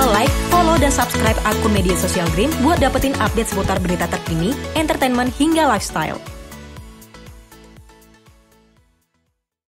like, follow, dan subscribe akun media sosial Green buat dapetin update seputar berita terkini, entertainment, hingga lifestyle.